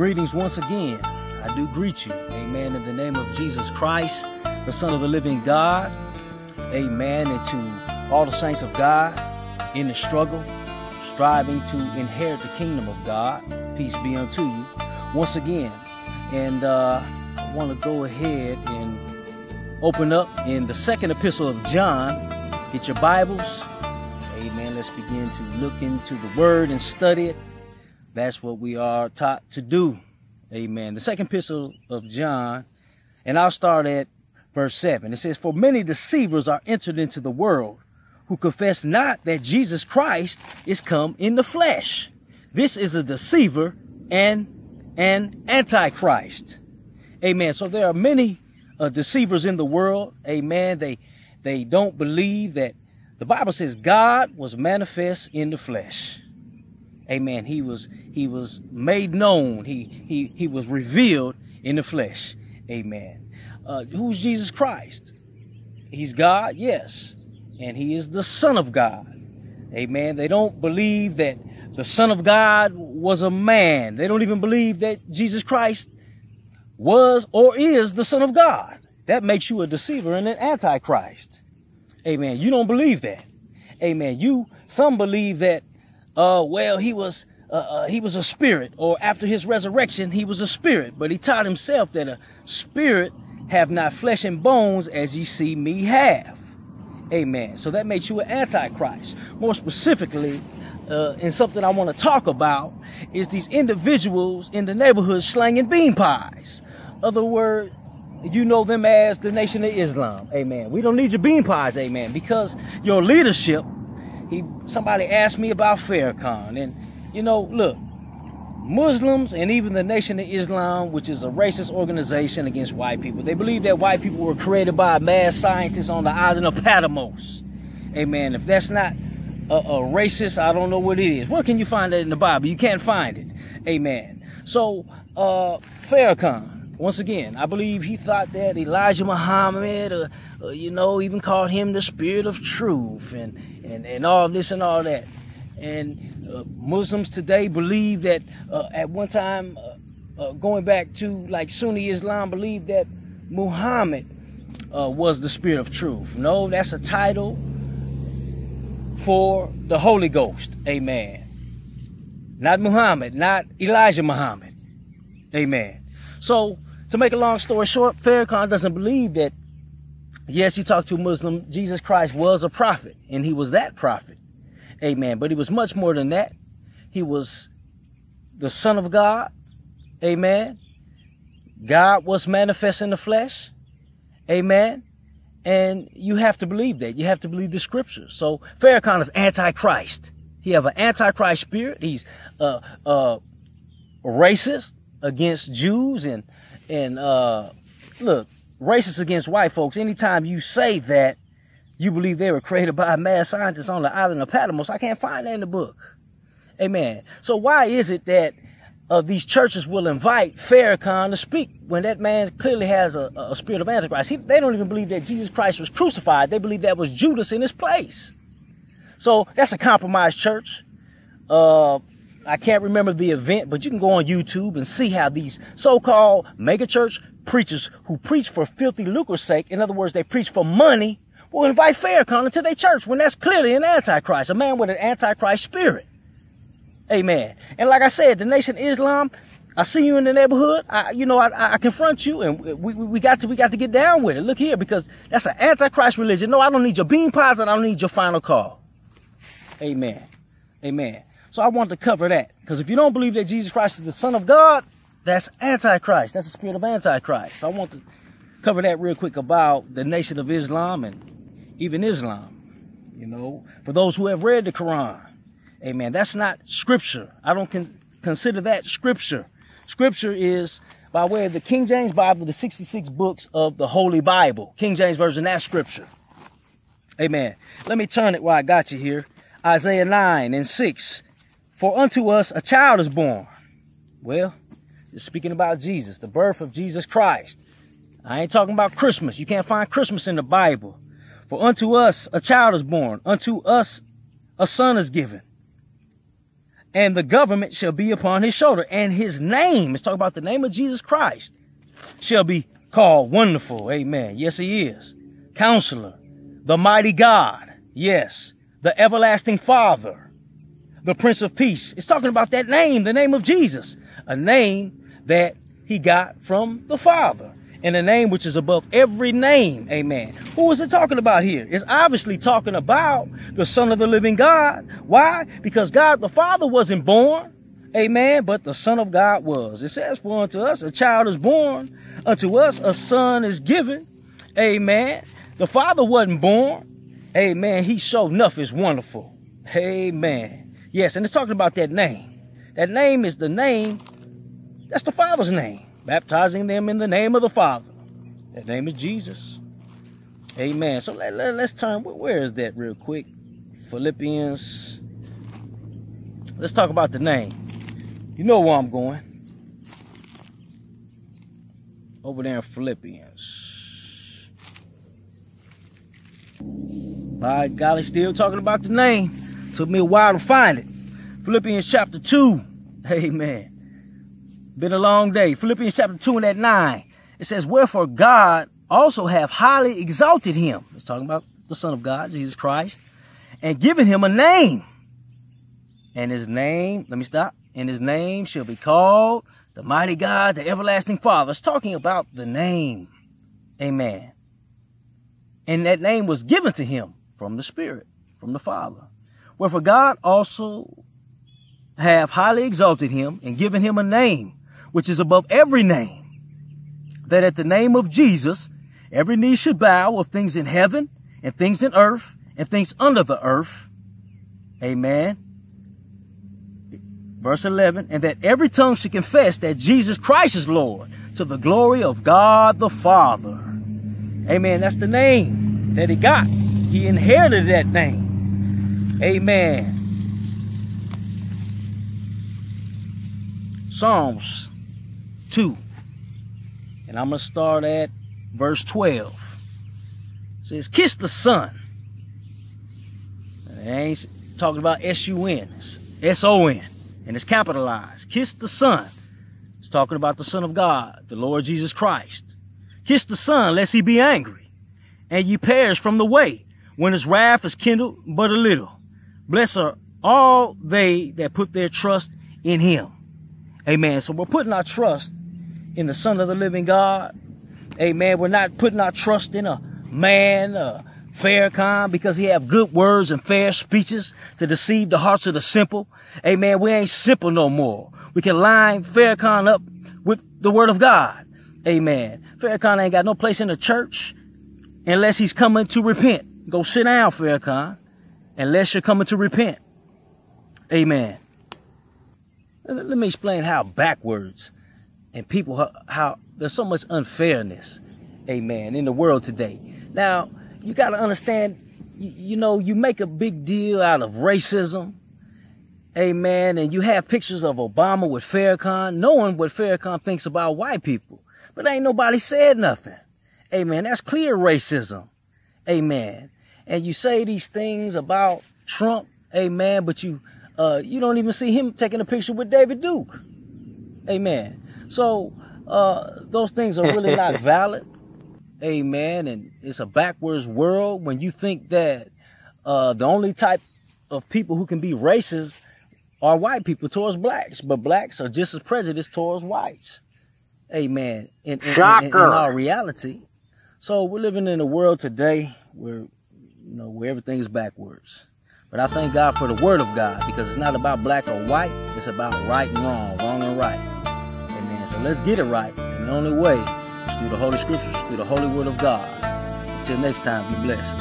Greetings once again. I do greet you. Amen. In the name of Jesus Christ, the Son of the living God. Amen. And to all the saints of God in the struggle, striving to inherit the kingdom of God. Peace be unto you. Once again. And uh, I want to go ahead and open up in the second epistle of John. Get your Bibles. Amen. Let's begin to look into the word and study it. That's what we are taught to do. Amen. The second epistle of John, and I'll start at verse 7. It says, For many deceivers are entered into the world who confess not that Jesus Christ is come in the flesh. This is a deceiver and an antichrist. Amen. So there are many uh, deceivers in the world. Amen. They they don't believe that the Bible says God was manifest in the flesh. Amen. He was he was made known. He he he was revealed in the flesh. Amen. Uh, who's Jesus Christ? He's God, yes, and he is the Son of God. Amen. They don't believe that the Son of God was a man. They don't even believe that Jesus Christ was or is the Son of God. That makes you a deceiver and an antichrist. Amen. You don't believe that. Amen. You some believe that uh, well, he was uh, uh, he was a spirit, or after his resurrection, he was a spirit. But he taught himself that a spirit have not flesh and bones as ye see me have. Amen. So that makes you an antichrist. More specifically, uh, and something I want to talk about is these individuals in the neighborhood slanging bean pies. Other word, you know them as the Nation of Islam. Amen. We don't need your bean pies. Amen. Because your leadership he somebody asked me about Farrakhan, and you know, look, Muslims and even the Nation of Islam, which is a racist organization against white people, they believe that white people were created by a mad scientist on the island of Patmos. Amen. If that's not a, a racist, I don't know what it is. Where can you find that in the Bible? You can't find it. Amen. So, uh, Farrakhan, once again, I believe he thought that Elijah Muhammad, uh, uh, you know, even called him the spirit of truth and, and, and all this and all that. And uh, Muslims today believe that uh, at one time, uh, uh, going back to like Sunni Islam, believe that Muhammad was the spirit of truth. No, that's a title for the Holy Ghost. Amen. Not Muhammad, not Elijah Muhammad. Amen. So, to make a long story short, Farrakhan doesn't believe that, yes, you talk to a Muslim, Jesus Christ was a prophet, and he was that prophet. Amen. But he was much more than that. He was the Son of God. Amen. God was manifest in the flesh. Amen. And you have to believe that. You have to believe the scriptures. So Farrakhan is antichrist. He have an antichrist spirit. He's uh, uh, racist against Jews and and uh, look, racist against white folks. Anytime you say that you believe they were created by mad scientist on the island of Patmos, I can't find that in the book. Amen. So why is it that uh, these churches will invite Farrakhan to speak when that man clearly has a, a spirit of Antichrist? He, they don't even believe that Jesus Christ was crucified. They believe that was Judas in his place. So that's a compromised church. Uh, I can't remember the event, but you can go on YouTube and see how these so-called megachurch preachers who preach for filthy lucre's sake, in other words, they preach for money, will invite Farrakhan into their church when that's clearly an antichrist, a man with an antichrist spirit. Amen. And like I said, the nation Islam, I see you in the neighborhood. I, you know, I, I confront you, and we, we got to we got to get down with it. Look here, because that's an antichrist religion. No, I don't need your bean pies, and I don't need your final call. Amen. Amen. So I want to cover that. Because if you don't believe that Jesus Christ is the Son of God, that's Antichrist. That's the spirit of Antichrist. So I want to cover that real quick about the nation of Islam and even Islam. You know, for those who have read the Quran. Amen. That's not scripture. I don't con consider that scripture. Scripture is by way of the King James Bible, the 66 books of the Holy Bible. King James Version, that's scripture. Amen. Let me turn it while I got you here. Isaiah 9 and 6 for unto us a child is born. Well, it's speaking about Jesus, the birth of Jesus Christ. I ain't talking about Christmas. You can't find Christmas in the Bible. For unto us a child is born, unto us a son is given. and the government shall be upon his shoulder. And his name, let's talk about the name of Jesus Christ, shall be called Wonderful. Amen. Yes, he is. Counselor, the mighty God. Yes. The everlasting Father, the Prince of Peace. It's talking about that name, the name of Jesus, a name that he got from the Father and a name which is above every name. Amen. Who is it talking about here? It's obviously talking about the Son of the living God. Why? Because God the Father wasn't born. Amen. But the Son of God was. It says, For unto us a child is born, unto us a son is given. Amen. The Father wasn't born. Amen. He showed enough is wonderful. Amen. Yes, and it's talking about that name. That name is the name, that's the Father's name baptizing them in the name of the Father. That name is Jesus. Amen. So let, let, let's turn, where is that real quick? Philippians. Let's talk about the name. You know where I'm going. Over there in Philippians. By golly, still talking about the name. Took me a while to find it. Philippians chapter 2. Amen. Been a long day. Philippians chapter 2 and at 9. It says, Wherefore God also have highly exalted him. It's talking about the Son of God, Jesus Christ, and given him a name. And his name, let me stop. And his name shall be called the mighty God, the everlasting Father. It's talking about the name. Amen. And that name was given to him from the Spirit, from the Father. Wherefore God also have highly exalted him and given him a name which is above every name, that at the name of Jesus, every knee should bow of things in heaven and things in earth and things under the earth. Amen. Verse 11, and that every tongue should confess that Jesus Christ is Lord to the glory of God the Father. Amen. That's the name that he got. He inherited that name. Amen. Psalms 2. And I'm going to start at verse 12. It says, Kiss the Son. It ain't talking about S-U-N. S-O-N. And it's capitalized. Kiss the Son. It's talking about the Son of God, the Lord Jesus Christ. Kiss the Son, lest he be angry, and ye perish from the way, when his wrath is kindled but a little. Blessed are all they that put their trust in him. Amen. So we're putting our trust in the Son of the living God. Amen. We're not putting our trust in a man, a fair Farrakhan, because he have good words and fair speeches to deceive the hearts of the simple. Amen. We ain't simple no more. We can line Farrakhan up with the word of God. Amen. Farrakhan ain't got no place in the church unless he's coming to repent. Go sit down, Farrakhan, unless you're coming to repent. Amen. Let me explain how backwards and people how, there's so much unfairness, amen, in the world today. Now, you got to understand, you, you, know, you make a big deal out of racism, amen, and you have pictures of Obama with Farrakhan, knowing what Farrakhan thinks about white people. But ain't nobody said nothing. Amen. That's clear racism. Amen. And you say these things about Trump, amen, but you uh, you don't even see him taking a picture with David Duke. Amen. So uh, those things are really not valid. Amen. And it's a backwards world when you think that uh, the only type of people who can be racist are white people towards blacks, but blacks are just as prejudiced towards whites. Amen. In, in, in, in our reality. So we're living in a world today where, you know, where everything is backwards. But I thank God for the word of God because it's not about black or white. It's about right and wrong, wrong and right. Amen. So let's get it right. And the only way is through the Holy Scriptures, through the Holy Word of God. Until next time, be blessed.